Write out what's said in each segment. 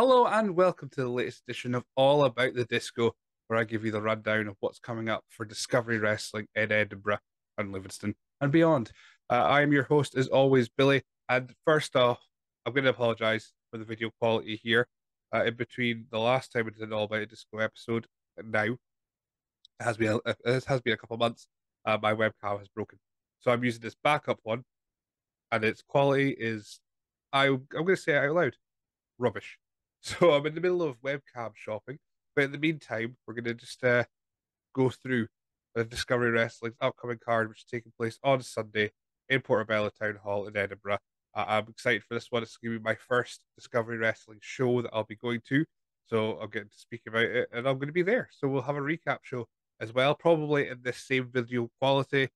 Hello and welcome to the latest edition of All About the Disco, where I give you the rundown of what's coming up for Discovery Wrestling in Edinburgh and Livingston and beyond. Uh, I am your host, as always, Billy. And first off, I'm going to apologise for the video quality here. Uh, in between the last time we did an All About a Disco episode and now, it has been a, it has been a couple months. Uh, my webcam has broken, so I'm using this backup one, and its quality is, I I'm going to say it out loud, rubbish. So I'm in the middle of webcam shopping, but in the meantime, we're going to just uh, go through the Discovery Wrestling's upcoming card, which is taking place on Sunday in Portobello Town Hall in Edinburgh. Uh, I'm excited for this one. It's going to be my first Discovery Wrestling show that I'll be going to, so I'm getting to speak about it, and I'm going to be there. So we'll have a recap show as well, probably in this same video quality.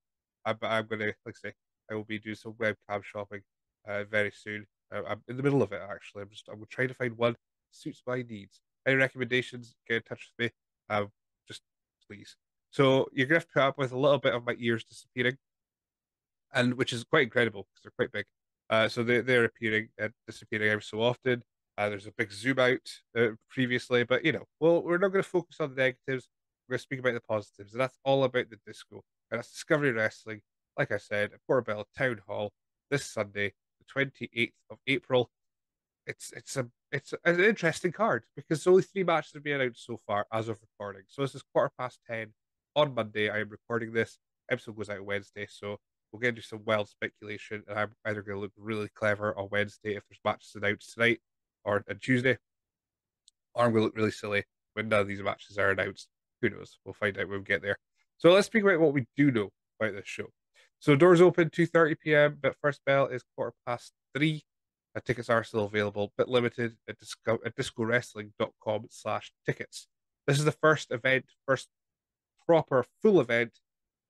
But I'm going to, like I say, I will be doing some webcam shopping uh, very soon. I'm in the middle of it actually. I'm just I'm trying to find one suits my needs. Any recommendations, get in touch with me. Um, just please. So you're gonna have to put up with a little bit of my ears disappearing, and which is quite incredible because they're quite big. Uh, so they they're appearing and disappearing every so often. Uh, there's a big zoom out uh, previously, but you know, well, we're not going to focus on the negatives. We're going to speak about the positives, and that's all about the disco. And that's Discovery Wrestling, like I said, at Portobello Town Hall this Sunday, the 28th of April. It's it's a it's an interesting card because only three matches have been announced so far as of recording. So this is quarter past ten on Monday. I am recording this. Episode goes out Wednesday, so we'll get into some wild speculation. And I'm either going to look really clever on Wednesday if there's matches announced tonight or on Tuesday, or I'm going to look really silly when none of these matches are announced. Who knows? We'll find out when we get there. So let's speak about what we do know about this show. So doors open 2:30 p.m., but first bell is quarter past three. Tickets are still available, but limited at, disco, at discowrestling.com slash tickets. This is the first event, first proper full event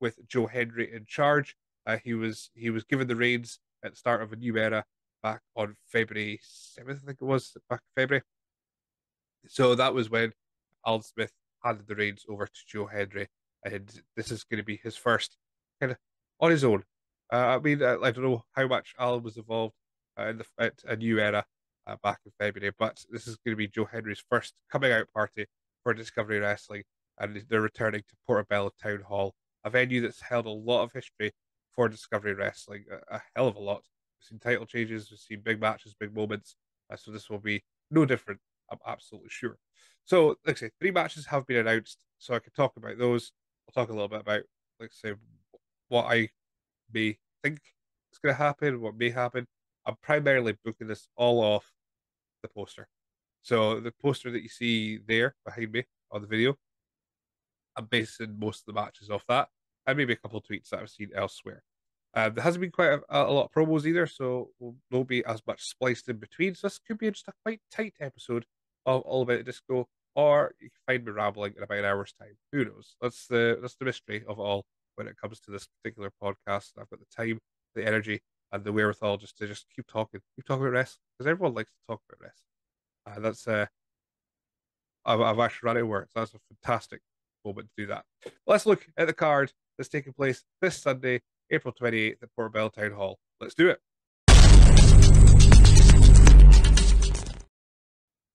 with Joe Hendry in charge. Uh, he was he was given the reins at the start of a new era back on February 7th, I think it was, back February. So that was when Alan Smith handed the reins over to Joe Hendry, and this is going to be his first kind of on his own. Uh, I mean, I, I don't know how much Alan was involved uh, at a new era uh, back in February. But this is going to be Joe Hendry's first coming out party for Discovery Wrestling, and they're returning to Portobello Town Hall, a venue that's held a lot of history for Discovery Wrestling, a, a hell of a lot. We've seen title changes, we've seen big matches, big moments, uh, so this will be no different. I'm absolutely sure. So, like I say, three matches have been announced, so I can talk about those. I'll talk a little bit about, like I say, what I may think is going to happen, what may happen, I'm primarily booking this all off the poster. So the poster that you see there behind me on the video, I'm basing most of the matches off that, and maybe a couple of tweets that I've seen elsewhere. Uh, there hasn't been quite a, a, lot of promos either, so we'll, will be as much spliced in between. So this could be just a quite tight episode of All About the Disco, or you can find me rambling in about an hour's time. Who knows? That's the that's the mystery of all when it comes to this particular podcast. I've got the time, the energy, and the wherewithal just to just keep talking, keep talking about wrestling because everyone likes to talk about wrestling. And that's uh, I've, I've actually run out of words. That's a fantastic moment to do that. Let's look at the card that's taking place this Sunday, April 28th at Portobello Town Hall. Let's do it.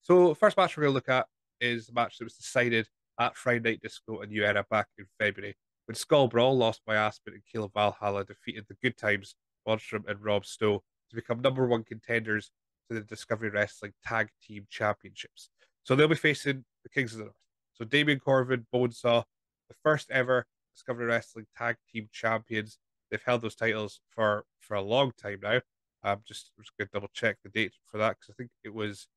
So, first match we're going to look at is the match that was decided at Friday Night Disco in Era back in February when Skull Brawl, lost by Aspen and Caleb Valhalla, defeated the Good Times Bodstrom and Rob Stowe to become number one contenders to the Discovery Wrestling Tag Team Championships. So they'll be facing the Kings of the North. So Damien Corvin, Bonesaw, the first ever Discovery Wrestling Tag Team Champions. They've held those titles for for a long time now. I'm just, just going to double check the date for that because I think it was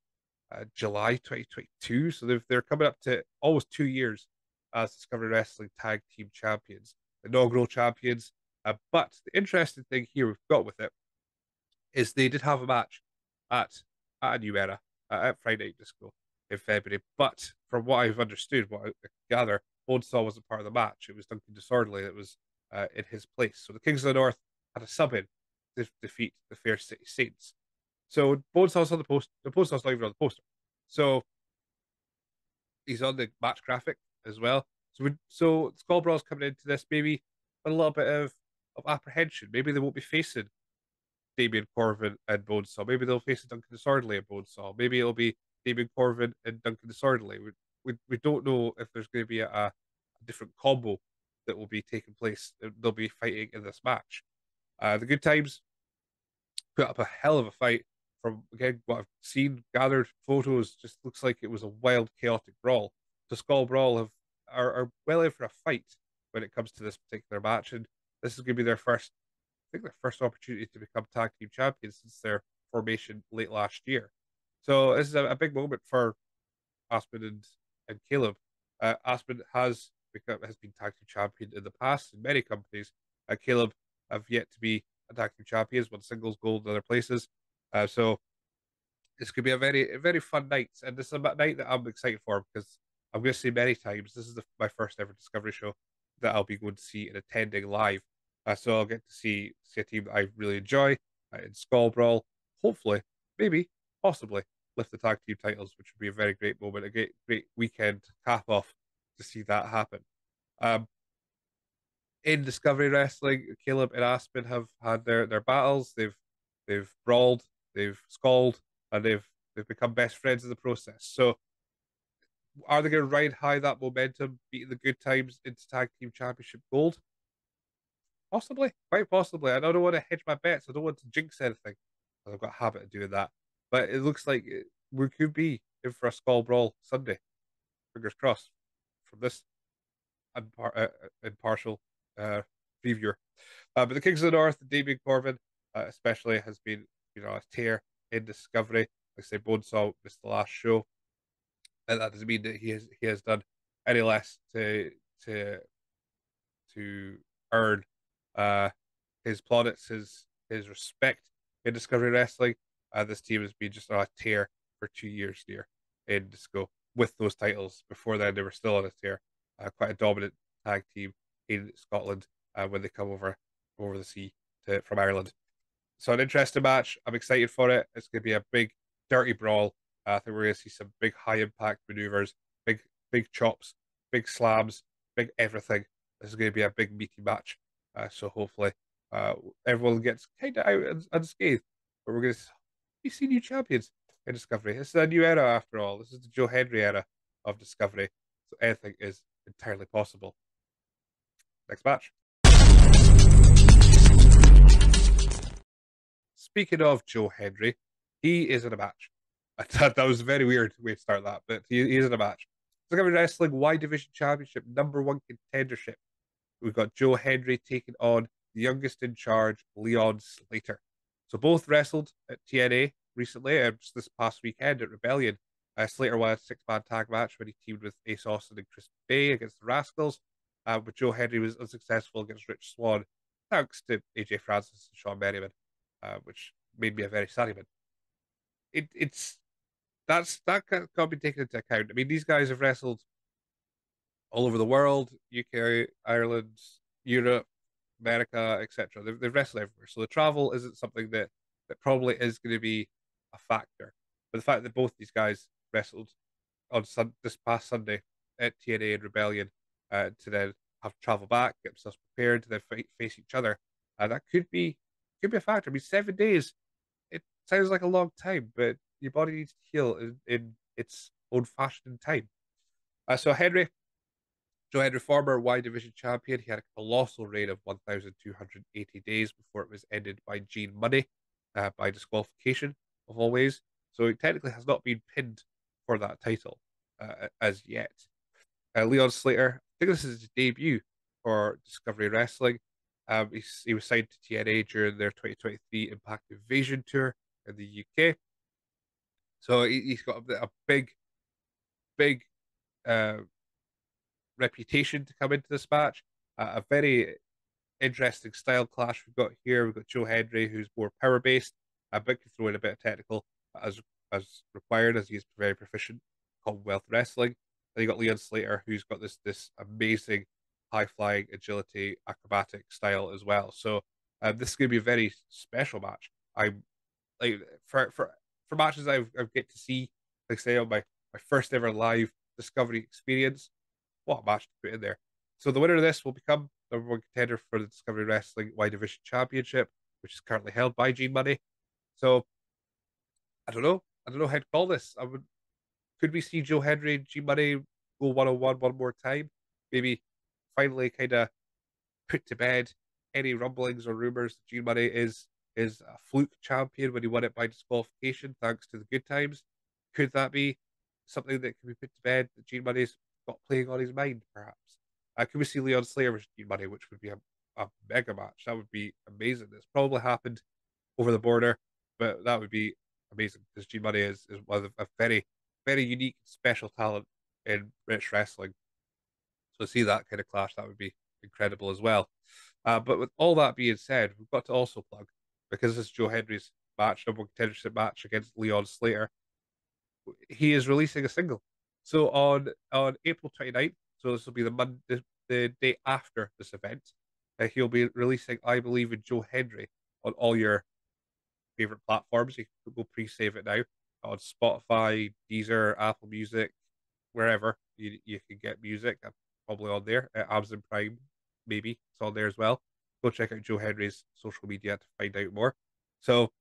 uh, July 2022. So they've, they're coming up to almost two years as Discovery Wrestling Tag Team Champions, inaugural champions. Uh, but the interesting thing here we've got with it is they did have a match at, at a new era uh, at Friday Night Disco in February. But from what I've understood, what I gather, Bonesaw wasn't part of the match. It was Duncan Disorderly that was uh, in his place. So the Kings of the North had a sub in to defeat the Fair City Saints. So Bonesaw's on the post. The Bonesaw's not even on the poster. So he's on the match graphic as well. So we, so Skull Brawl's coming into this maybe a little bit of of apprehension. Maybe they won't be facing Damien Corvin and Bonesaw. Maybe they'll face Duncan Disorderly and Bonesaw. Maybe it'll be David Corvin and Duncan Disorderly. We, we, we don't know if there's going to be a, a different combo that will be taking place. They'll be fighting in this match. Uh, the Good Times put up a hell of a fight. From again what I've seen, gathered photos, just looks like it was a wild, chaotic brawl. The Skull Brawl have are, are well in for a fight when it comes to this particular match, and this is going to be their first, I think, their first opportunity to become tag team champions since their formation late last year. So this is a, a big moment for Aspen and, and Caleb. Uh, Aspen has become has been tag team champion in the past in many companies. Uh, Caleb have yet to be a tag team champions, won singles gold in other places. Uh, so this could be a very a very fun night, and this is a night that I'm excited for because I'm going to say many times this is the, my first ever Discovery show that I'll be going to see and attending live. Uh, so I'll get to see see a team that I really enjoy uh, in Skull Brawl. Hopefully, maybe, possibly lift the tag team titles, which would be a very great moment, a great great weekend cap off to see that happen. Um, in Discovery Wrestling, Caleb and Aspen have had their, their battles. They've they've brawled, they've skulled, and they've they've become best friends in the process. So, are they going to ride high that momentum, beating the good times into tag team championship gold? Possibly, quite possibly. I don't want to hedge my bets. I don't want to jinx anything. I've got a habit of doing that. But it looks like we could be in for a skull brawl Sunday. Fingers crossed from this impar- uh, impartial uh, reviewer. Uh, but the Kings of the North, Damien Corvin, uh, especially, has been you know a tear in Discovery. Like I say, Bonesaw missed the last show, and that doesn't mean that he has he has done any less to to to earn uh, his plaudits, his his respect in Discovery Wrestling. Uh, this team has been just on a tear for two years here in Disco with those titles. Before then, they were still on a tear. Uh, quite a dominant tag team in Scotland uh, when they come over over the sea to, from Ireland. So an interesting match. I'm excited for it. It's going to be a big, dirty brawl. Uh, I think we're going to see some big, high impact maneuvers, big, big chops, big slams, big everything. This is going to be a big meaty match. Uh, so hopefully, uh, everyone gets kind of out unscathed. But we're going to be see new champions in Discovery. This is a new era after all. This is the Joe Hendry era of Discovery. So anything is entirely possible. Next match. Speaking of Joe Hendry, he is in a match. that was a very weird way to start that, but he, he is in a match. Discovery Wrestling Y Division Championship number one contendership. We've got Joe Hendry taking on the youngest in charge, Leon Slater. So both wrestled at TNA recently, uh, just this past weekend at Rebellion. Uh, Slater won a six man tag match when he teamed with Ace Austin and Chris Bey against the Rascals uh, but Joe Hendry was unsuccessful against Rich Swann, thanks to AJ Francis and Shane Merriman, uh, which made me a very sad man. It, it's that's that can't be taken into account. I mean, these guys have wrestled all over the world, UK, Ireland, Europe, America, etc. They've, they've wrestled everywhere, so the travel isn't something that that probably is going to be a factor. But the fact that both these guys wrestled on sun, this past Sunday at TNA and Rebellion uh, to then have to travel back, get themselves prepared to then f- face each other. Uh, that could be could be a factor. I mean, seven days. It sounds like a long time, but your body needs to heal in, in its own fashioned time. Uh, so Henry, Joe Hendry, former Y Division champion, he had a colossal reign of 1,280 days before it was ended by Gene Munny uh, by disqualification of all ways. So he technically has not been pinned for that title uh, as yet. Uh, Leon Slater, I think this is his debut for Discovery Wrestling. Um, he was signed to TNA during their 2023 Impact Invasion tour in the UK. So he, has got a, a, big, big uh, reputation to come into this match. Uh, a very interesting style clash we've got here. We've got Joe Hendry, who's more power based, uh, but can throw in a bit of technical as as required, as he's very proficient Commonwealth Wrestling. Then you got Leon Slater, who's got this this amazing high flying agility acrobatic style as well. So uh, this is going to be a very special match. I like for for for matches I've, I've get to see, like say on my my first ever live Discovery experience. What match to put in there! So the winner of this will become number one contender for the Discovery Wrestling Y Division Championship, which is currently held by Gene Munny. So I don't know. I don't know how to call this. I would Could we see Joe Hendry and G Money go one on one one more time? Maybe finally kind of put to bed any rumblings or rumors that G Money is is a fluke champion when he won it by disqualification thanks to the good times. Could that be something that can be put to bed that Gene Munny's got playing on his mind, perhaps? Uh, could we see Leon Slater versus Gene Munny, which would be a, a mega match? That would be amazing. It's probably happened over the border, but that would be amazing because Gene Munny is, is one of a very, very unique, special talent in British wrestling. So see that kind of clash, that would be incredible as well. Uh, but with all that being said, we've got to also plug because this is Joe Hendry's match, number contendership match against Leon Slater. He is releasing a single. So on on April 29th, so this will be the Monday, the, day after this event, uh, he'll be releasing I Believe in Joe Hendry on all your favorite platforms. You can go pre-save it now on Spotify, Deezer, Apple Music, wherever you, you can get music. I'm probably on there. Uh, Amazon Prime, maybe it's on there as well go check out Joe Hendry's social media to find out more. So,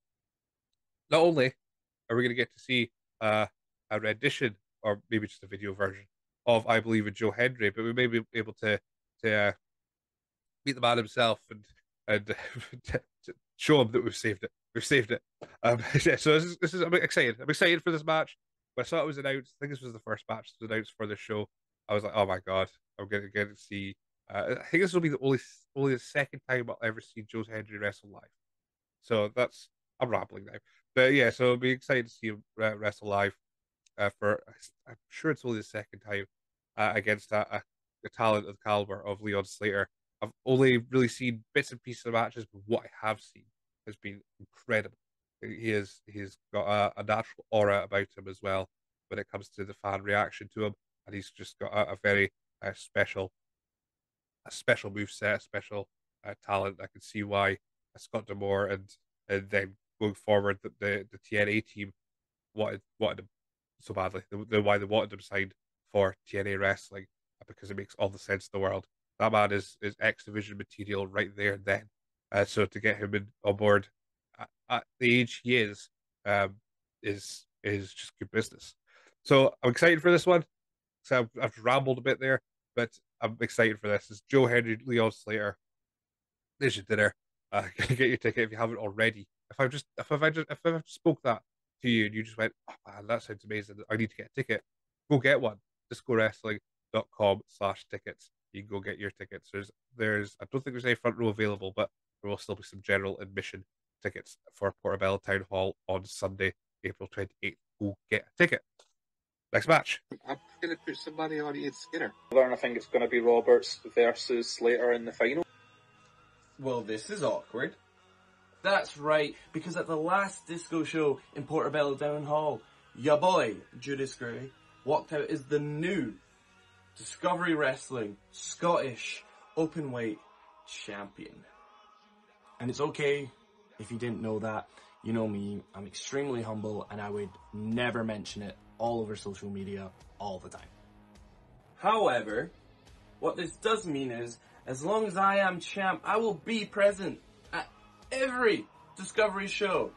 not only are we going to get to see uh, a rendition or maybe just a video version of I Believe in Joe Hendry, but we may be able to to uh, meet the man himself and and show him that we've saved it. We've saved it. Um, yeah, so this is, this is I'm excited. I'm excited for this match. When I saw it was announced, I think this was the first match that was announced for the show. I was like, oh my god, I'm to get to see uh, I think this will be the only only the second time I'll ever see Joe Hendry wrestle live. So that's I'm rambling now, but yeah. So I'll be excited to see him wrestle live. Uh, for I'm sure it's only the second time uh, against a, a, a, talent of the caliber of Leon Slater. I've only really seen bits and pieces of matches, but what I have seen has been incredible. He is he's got a, a natural aura about him as well when it comes to the fan reaction to him, and he's just got a, a very uh, special a special move set, a special uh, talent. I can see why uh, Scott D'Amore and and then going forward the the, the TNA team wanted wanted him so badly. The, the why they wanted him signed for TNA wrestling because it makes all the sense in the world. That man is is X Division material right there and then. Uh, so to get him in, on board at, at the age he is um, is is just good business. So I'm excited for this one. So I've, I've rambled a bit there, but I'm excited for this. It's Joe Hendry, Leon Slater. There's your dinner. Uh, get your ticket if you haven't already. If I've just if I just if I've spoke that to you and you just went, oh, man, that sounds amazing. I need to get a ticket. Go get one. DiscoWrestling.com slash tickets. You can go get your tickets. There's there's I don't think there's any front row available, but there will still be some general admission tickets for Portobello Town Hall on Sunday, April 28th. Go get a ticket. Next match. I'm going to put somebody on Ian Skinner. And I think it's going to be Roberts versus Slater in the final. Well, this is awkward. That's right, because at the last disco show in Portobello Town Hall, your boy, Judas Gray, walked out as the new Discovery Wrestling Scottish Openweight Champion. And it's okay if you didn't know that. You know me, I'm extremely humble and I would never mention it all over social media all the time. However, what this does mean is, as long as I am champ, I will be present every Discovery show.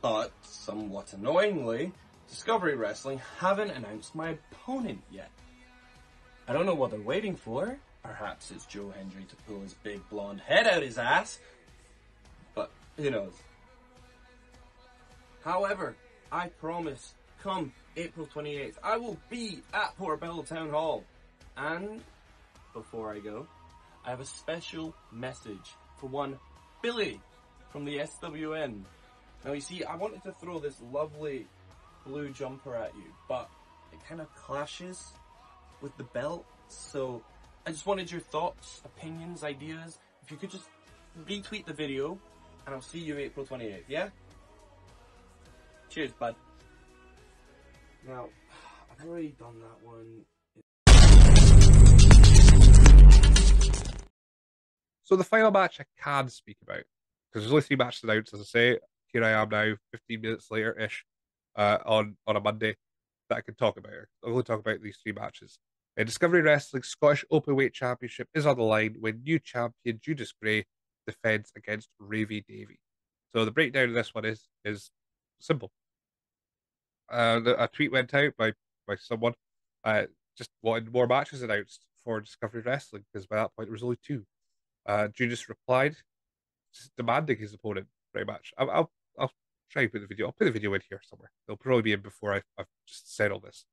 But, somewhat annoyingly, Discovery Wrestling haven't announced my opponent yet. I don't know what they're waiting for. Perhaps it's Joe Hendry to pull his big blonde head out his ass. But, who knows. However, I promise, come April 28th, I will be at Portobello Town Hall. And before I go, I have a special message for one Billy from the SWN. Now you see, I wanted to throw this lovely blue jumper at you, but it kind of clashes with the belt. So I just wanted your thoughts, opinions, ideas. If you could just retweet the video, and I'll see you April 28th, yeah? Cheers, bud. Now, I've already done that one. So the final match I can speak about because there's only three matches announced. As I say, here I am now, 15 minutes later ish, uh, on on a Monday that I can talk about. I'll only talk about these three matches. A Discovery Wrestling Scottish Openweight Championship is on the line when new champion Judas Gray defends against Ravy Davy. So the breakdown of this one is is simple. uh, a tweet went out by by someone uh, just wanted more matches announced for Discovery Wrestling because by that point there was only two. Uh, Judas replied, demanding his opponent very much. I'll, I'll, I'll try and put the video. I'll put the video in here somewhere. It'll probably be in before I, have just said all this.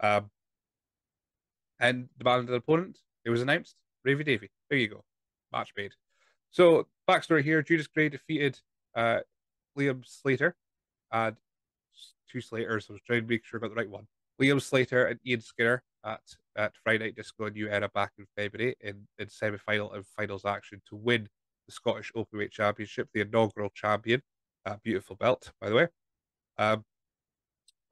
Um, and demanded an opponent. It was announced. Ravy Davy. There you go. Match made. So backstory here: Judas Gray defeated uh, Liam Slater and two Slaters. I was trying to make sure I got the right one. Liam Slater and Ian Skinner at, at Friday Night Disco in New Era back in February in, in semi final and finals action to win the Scottish Openweight Championship, the inaugural champion. Uh, beautiful belt, by the way. Um,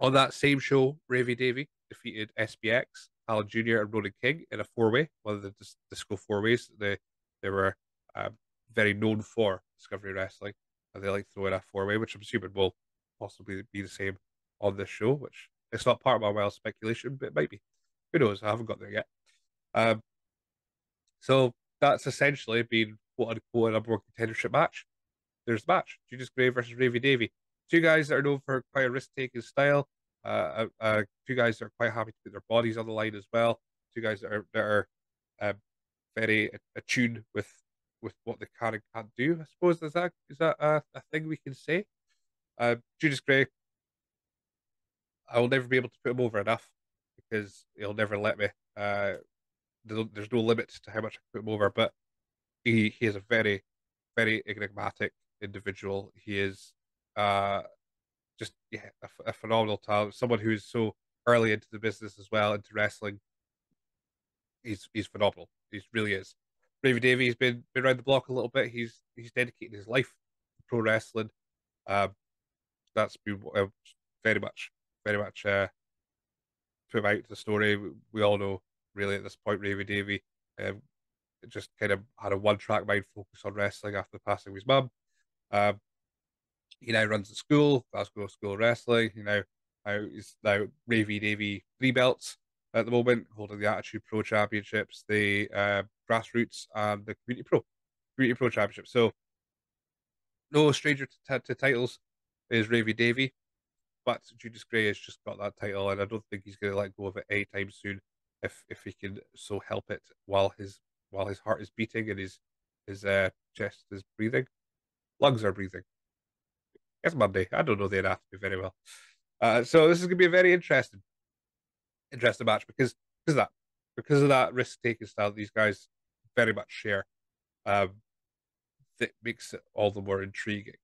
on that same show, Ravy Davy defeated SBX, Alan Jr., and Ronan King in a four way, one of the disco four ways. that They, they were um, very known for Discovery Wrestling, and they like throwing a four way, which I'm assuming will possibly be the same on this show, which it's not part of my wild speculation, but it might be. Who knows? I haven't got there yet. Um, so that's essentially been quote unquote a number one contendership match. There's the match: Judas Gray versus Ravy Davy. Two guys that are known for quite a risk taking style. Uh, uh, uh, two guys that are quite happy to put their bodies on the line as well. Two guys that are that are uh, very attuned with with what they can and can't do. I suppose is that is that a, a thing we can say? Uh, Judas Gray I will never be able to put him over enough because he'll never let me. Uh, there's no limit to how much I can put him over, but he he is a very, very enigmatic individual. He is uh, just yeah, a, a phenomenal talent. Someone who is so early into the business as well, into wrestling. He's he's phenomenal. He really is. Ravy Davy has been been around the block a little bit. He's he's dedicated his life to pro wrestling. Um, that's been uh, very much very much uh, put out the story. We all know, really, at this point, Ravy Davy um, just kind of had a one track mind focus on wrestling after the passing of his mum. Um, he now runs a school, Glasgow School Wrestling. You know, now he's now Ravy Davy three belts at the moment, holding the Attitude Pro Championships, the uh, Grassroots, and the Community Pro, Community Pro Championship. So, no stranger to, to titles is Ravy Davy. But Judas Gray has just got that title, and I don't think he's going to let go of it anytime soon. If if he can so help it while his while his heart is beating and his his uh, chest is breathing, lungs are breathing. It's Monday. I don't know the anatomy very well. Uh, so this is going to be a very interesting, interesting match because because of that because of that risk taking style these guys very much share. Um, that makes it all the more intriguing.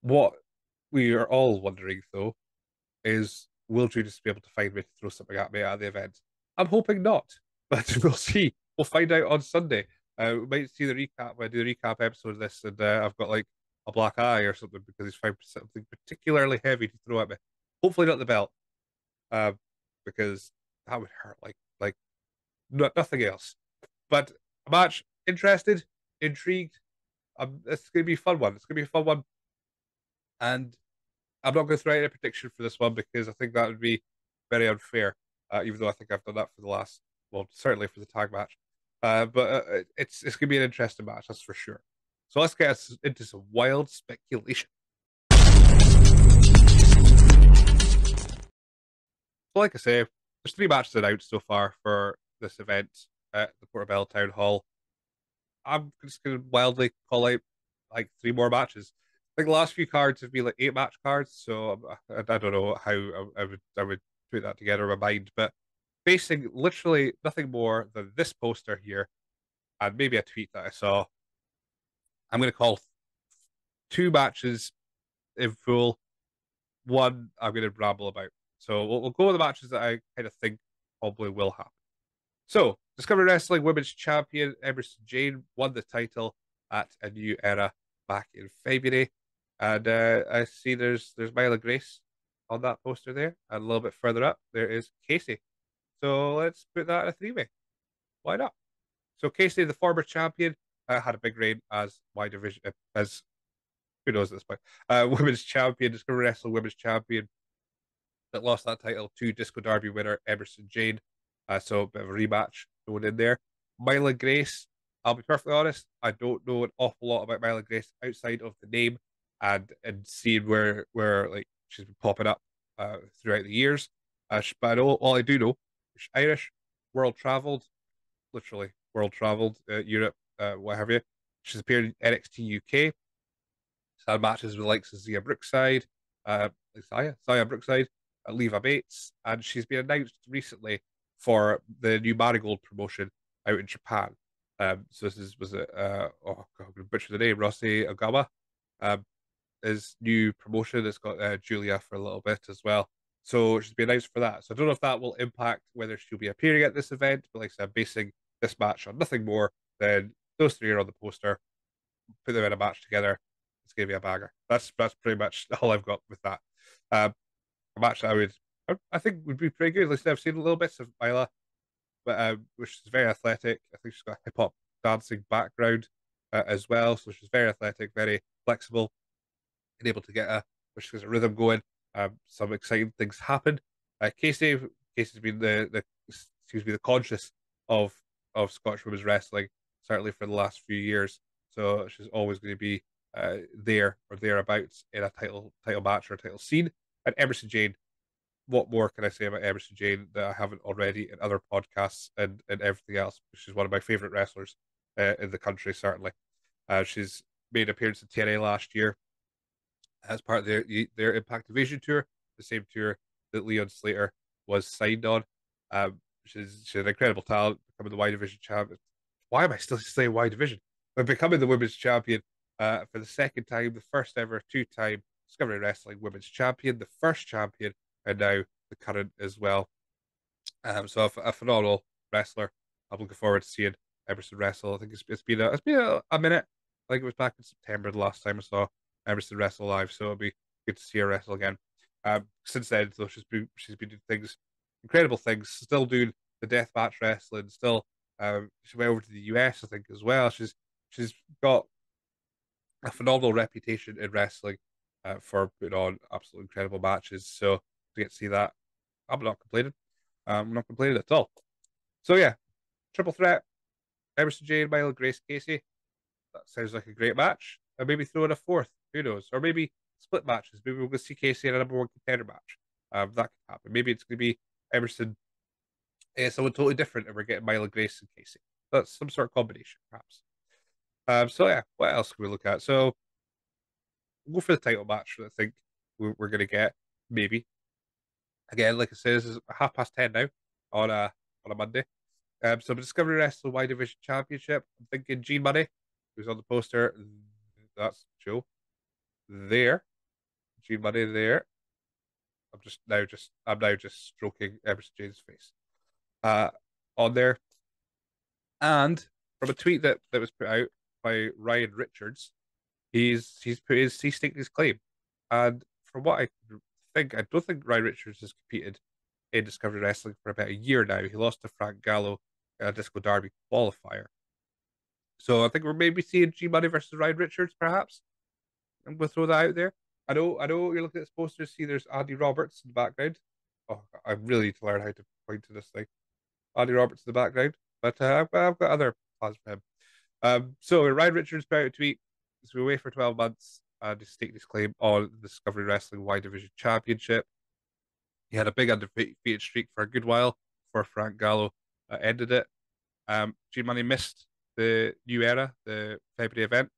What we are all wondering though is will Judas be able to find me to throw something at me at the event? I'm hoping not, but we'll see. We'll find out on Sunday. Uh, we might see the recap when I do the recap episode of this, and uh, I've got like a black eye or something because he's found something particularly heavy to throw at me. Hopefully not the belt, uh, because that would hurt like like nothing else. But match interested, intrigued. Um, it's gonna be a fun one. It's gonna be a fun one, and I'm not going to throw out a prediction for this one because I think that would be very unfair. Uh, even though I think I've done that for the last, well, certainly for the tag match. Uh, but uh, it's it's going to be an interesting match, that's for sure. So let's get into some wild speculation. So, like I say, there's three matches announced so far for this event at the Portobello Town Hall. I'm just going to wildly call out like three more matches like the last few cards have been like eight match cards, so I, I don't know how I, I, would I would put that together in my mind, but basing literally nothing more than this poster here, and maybe a tweet that I saw. I'm going to call two matches in full. One I'm going to ramble about. So we'll, we'll go with the matches that I kind of think probably will happen. So Discovery Wrestling Women's Champion Emersyn Jayne won the title at a new era back in February. And uh, I see there's there's Myla Grace on that poster there, and a little bit further up there is Casey. So let's put that in a three way. Why not? So Casey, the former champion, uh, had a big reign as Y division uh, as who knows at this point, uh, women's champion, Discovery Wrestling women's champion, that lost that title to Disco Derby winner Emersyn Jayne. Uh, so a bit of a rematch going in there. Myla Grace, I'll be perfectly honest, I don't know an awful lot about Myla Grace outside of the name and and seeing where where like she's been popping up uh, throughout the years. Uh, but I know, all I do know, she's Irish, world traveled, literally world traveled, uh, Europe, uh, what have you. She's appeared in NXT UK. She's had matches with likes of Zia Brookside, uh, Zia, Zia Brookside, uh, Leva Bates, and she's been announced recently for the new Marigold promotion out in Japan. Um, so this is was it? Uh, oh God, I'm gonna butcher the name. Rossy Ogawa, um, his new promotion. It's got uh, Giulia for a little bit as well. So she's been announced for that. So I don't know if that will impact whether she'll be appearing at this event. But like I said, basing this match on nothing more than those three are on the poster. Put them in a match together. It's gonna be a bagger. That's that's pretty much all I've got with that. Um, a match I would I think would be pretty good. Like I've seen a little bits of Isla, but um, which is very athletic. I think she's got a hip hop dancing background uh, as well, so she's very athletic, very flexible, able to get a which has a rhythm going. Um, some exciting things happen. Uh, Casey, Casey's been the the to be the conscious of of Scottish women's wrestling certainly for the last few years. So she's always going to be uh, there or thereabouts in a title title match or title scene. And Emersyn Jayne, what more can I say about Emersyn Jayne that I haven't already in other podcasts and, and everything else? She's one of my favorite wrestlers uh, in the country, certainly. Uh, she's made an appearance in TNA last year as part of their their Impact Invasion tour, the same tour that Leon Slater was signed on. Um, she's she's an incredible talent, becoming the Y Division champion. Why am I still saying Y Division? But becoming the women's champion uh, for the second time, the first ever two time Discovery Wrestling Women's Champion, the first champion, and now the current as well. Um, so a, a phenomenal wrestler. I'm looking forward to seeing Emersyn wrestle. I think it's, it's been a it's been a, a minute. I think it was back in September the last time I saw Emersyn wrestle live, so it'll be good to see her wrestle again. Um, since then, though, she's been she's been doing things, incredible things. Still doing the death match wrestling. Still, um, she went over to the US, I think, as well. She's she's got a phenomenal reputation in wrestling uh, for putting on absolutely incredible matches. So to get to see that, I'm not complaining. I'm not complaining at all. So yeah, triple threat: Emersyn Jayne, Myla, Grace, Casey. That sounds like a great match. And maybe throw in a fourth. Who knows? Or maybe split matches. Maybe we'll go see Casey in a number one contender match. Um, that could happen. Maybe it's going to be Emersyn. someone totally different, and we're getting Myla, Grace, and Casey. That's some sort of combination, perhaps. Um, so yeah, what else can we look at? So we'll go for the title match. I think we're, we're going to get maybe. Again, like I said, this is half past ten now on a on a Monday. Um, so Discovery Wrestling Y Division Championship. I'm thinking Gene Munny, who's on the poster. That's Joe. There, Gene Munny there. I'm just now just I'm now just stroking Emersyn Jayne's face. Uh, on there, and from a tweet that that was put out by Ryan Richards, he's he's put his he's stated his claim, and from what I think, I don't think Ryan Richards has competed in Discovery Wrestling for about a year now. He lost to Frank Gallo in a Disco Derby qualifier. So I think we're maybe seeing G Money versus Ryan Richards, perhaps. I'm gonna throw that out there. I know, I know. You're looking at this poster. See, there's Andy Roberts in the background. Oh, I really need to learn how to point to this thing. Andy Roberts in the background, but uh, I've, got, I've got other plans for him. Um, so Ryan Richards put out a tweet. So we wait for 12 months and he's taking his claim on the Discovery Wrestling Y Division Championship. He had a big undefeated streak for a good while before Frank Gallo uh, ended it. Um, G Money missed the new era, the February event.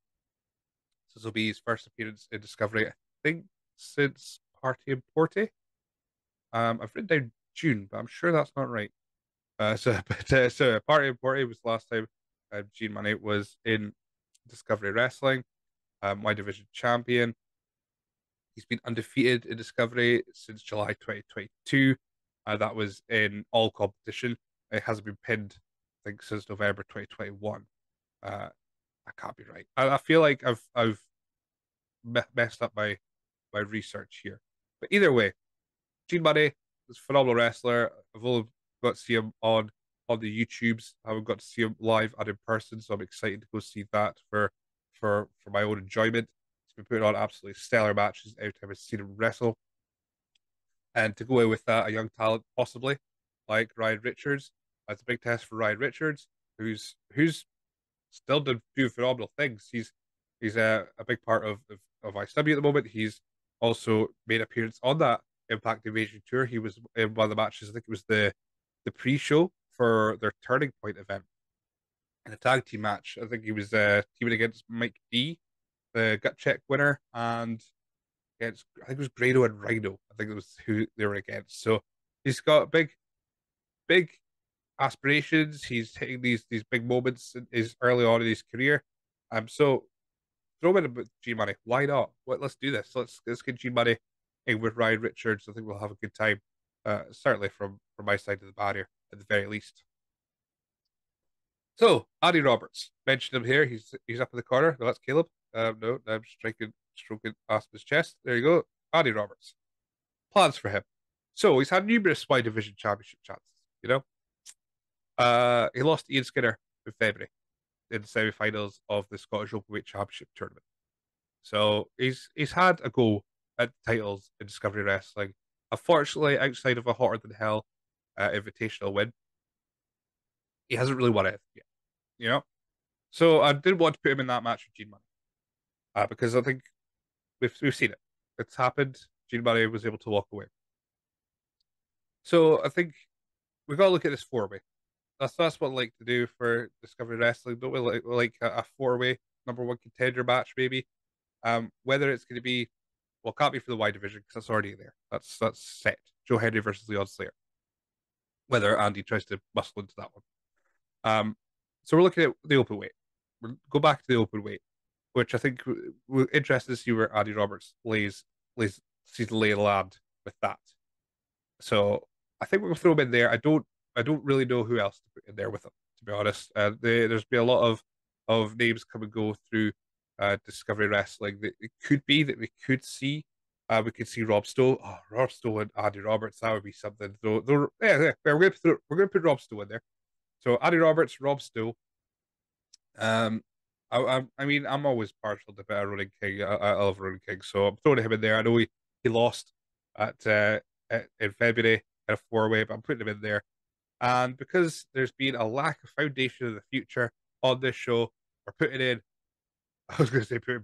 This will be his first appearance in Discovery, I think, since Party and Porty. Um, I've written down June, but I'm sure that's not right. Uh, so, but uh, so Party and Porty was last time uh, Gene Munny was in Discovery Wrestling, um, Y Division champion. He's been undefeated in Discovery since July 2022. Uh, that was in all competition. It hasn't been pinned, I think, since November 2021. Uh, I can't be right. I, I feel like I've I've me- messed up my my research here. But either way, Gene Munny is a phenomenal wrestler. I've only got to see him on on the YouTubes. I haven't got to see him live and in person, so I'm excited to go see that for for for my own enjoyment. He's been putting on absolutely stellar matches every time I've seen him wrestle. And to go away with that, a young talent possibly like Ryan Richards. That's a big test for Ryan Richards, who's who's still doing do phenomenal things. He's he's a, a big part of, of, of ICW at the moment. He's also made appearance on that Impact Invasion Tour. He was in one of the matches. I think it was the the pre-show for their Turning Point event in a tag team match. I think he was uh, teaming against Mike D, the gut check winner, and against I think it was Grado and Rhino. I think it was who they were against. So he's got big, big aspirations. He's hitting these these big moments in his early on in his career. Um, so throw in a bit G Money. Why not? What? Let's do this. Let's let's get G Money in with Ryan Richards. I think we'll have a good time. Uh, certainly from from my side of the barrier at the very least. So Andy Roberts mentioned him here. He's he's up in the corner. No, that's Caleb. Um, no, I'm striking, stroking past his chest. There you go, Andy Roberts. Plans for him. So he's had numerous Y Division Championship chances. You know, uh, he lost Ian Skinner in February in the semi-finals of the Scottish Openweight Championship tournament. So he's he's had a go at titles in Discovery Wrestling. Unfortunately, outside of a hotter than hell uh, invitational win, he hasn't really won it yet. You know, so I did want to put him in that match with Gene Munny uh, because I think we've we've seen it. It's happened. Gene Munny was able to walk away. So I think we've got to look at this four way. That's that's what I like to do for Discovery Wrestling. Don't we like, like a, a four way number one contender match maybe? Um, whether it's going to be well, can't be for the Y division because that's already there. That's that's set. Joe Hendry versus Leon Slater. Whether Andy tries to muscle into that one. Um, so we're looking at the open weight. We'll go back to the open weight, which I think we're interested to see where Andy Roberts lays lays sees lay land with that. So I think we'll throw him in there. I don't I don't really know who else to put in there with him, to be honest. Uh, they, there's been a lot of of names come and go through uh, Discovery Wrestling. That it could be that we could see. Uh, we could see Rob Stowe. Oh, Rob Stowe and Andy Roberts. That would be something. Though, though yeah, yeah, we're going to put, we're going to put Rob Stowe in there. So Andy Roberts, Rob Stowe. Um, I, I, I mean, I'm always partial to better Ronan King. I, I love Ronan King, so I'm throwing him in there. I know he, he lost at, uh, at in February in a four way, but I'm putting him in there. And because there's been a lack of foundation of the future on this show, we're putting in. I was going to say, put, you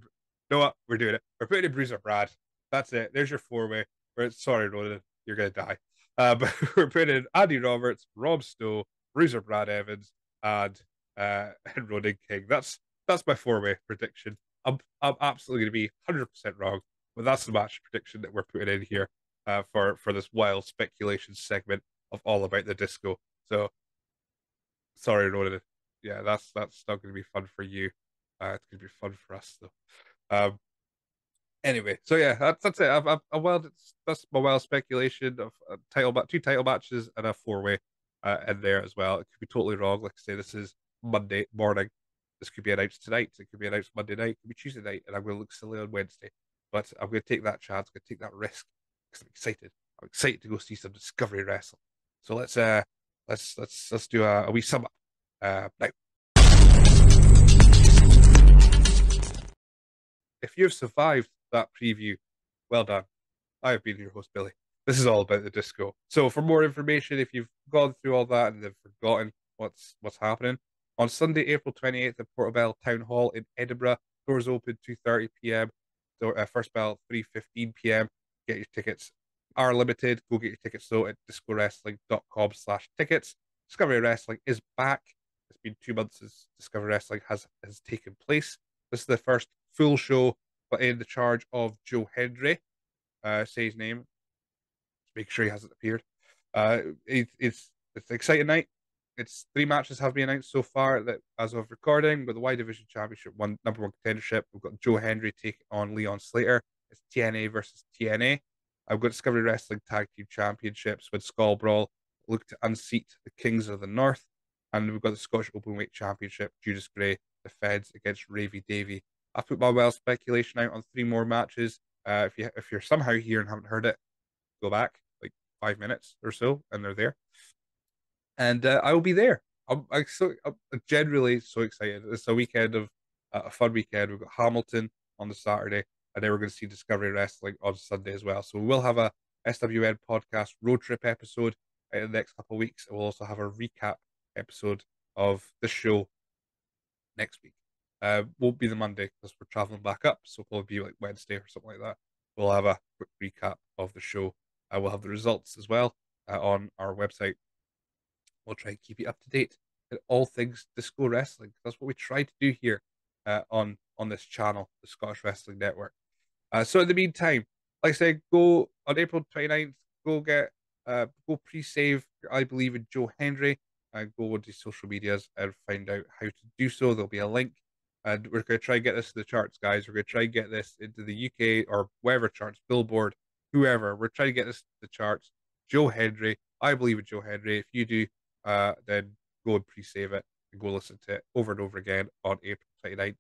know what? We're doing it. We're putting in Bruiser Brad. That's it. There's your four way. Sorry, Ronan, you're going to die. Uh, but we're putting in Andy Roberts, Rob Stowe, Bruiser Brad Evans, and uh, and Ronan King. That's that's my four way prediction. I'm I'm absolutely going to be 100 percent wrong, but that's the match prediction that we're putting in here uh, for for this wild speculation segment of all about the disco. So sorry, Ronan. Yeah, that's that's not going to be fun for you. Uh, it's going to be fun for us though. Um, anyway, so yeah, that's that's it. I've, I've, well, that's my wild speculation of a title, two title matches and a four way uh, in there as well. It could be totally wrong. Like I say, this is Monday morning. This could be announced tonight. It could be announced Monday night. It could be Tuesday night, and I'm going to look silly on Wednesday. But I'm going to take that chance. I'm going to take that risk because I'm excited. I'm excited to go see some Discovery Wrestling. So let's uh let's let's let's do a, a wee sum up uh now. If you've survived that preview, well done. I have been your host, Billy. This is all about the disco. So for more information, if you've gone through all that and have forgotten what's what's happening, on Sunday, April 28th at Portobello Town Hall in Edinburgh, doors open 2.30 p.m. Door, uh, first bell 3.15 p.m. Get your tickets are limited. Go get your tickets though at discowrestling.com slash tickets. Discovery Wrestling is back. It's been two months since Discovery Wrestling has, has taken place. This is the first full show, but in the charge of Joe Hendry. Uh, say his name. Make sure he hasn't appeared. Uh, it, it's it's an exciting night. It's three matches have been announced so far that as of recording. We've the Y Division Championship one number one contendership. We've got Joe Hendry taking on Leon Slater. It's TNA versus TNA. I've got Discovery Wrestling Tag Team Championships with Skull Brawl look to unseat the Kings of the North. And we've got the Scottish Openweight Championship, Judas Gray defends against Ravy Davy. I've put my well speculation out on three more matches. Uh, if you if you're somehow here and haven't heard it, go back like five minutes or so, and they're there. And uh, I will be there. I'm, I'm so I'm generally so excited. It's a weekend of uh, a fun weekend. We've got Hamilton on the Saturday and then we're going to see Discovery Wrestling on Sunday as well. So we will have a SWN podcast road trip episode in the next couple of weeks. We'll also have a recap episode of the show next week. Uh, won't be the Monday because we're traveling back up, so it'll be like Wednesday or something like that. We'll have a quick recap of the show Uh, we'll have the results as well uh, on our website. We'll try and keep you up to date in all things disco wrestling. That's what we try to do here uh, on on this channel, the Scottish Wrestling Network. Uh, so in the meantime, like I said, go on April 29th, go get uh, go pre-save I believe in Joe Hendry and go onto social medias and find out how to do so. There'll be a link. And we're going to try and get this to the charts, guys. We're going to try and get this into the UK or wherever charts, Billboard, whoever. We're trying to get this to the charts. Joe Hendry, I believe in Joe Hendry. If you do, uh, then go and pre-save it and go listen to it over and over again on April 29th.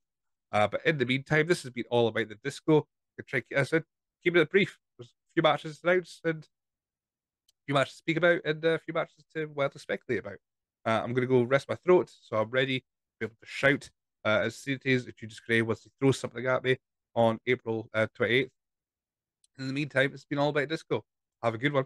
Uh, but in the meantime, this has been all about the disco. I try, I said, keep it brief. There's a few matches announced and a few matches to speak about and a few matches to to speculate about. Uh, I'm going to go rest my throat, so I'm ready to be able to shout uh, as soon as Judas Gray wants to throw something at me on April uh, 28th. In the meantime, it's been all about disco. Have a good one.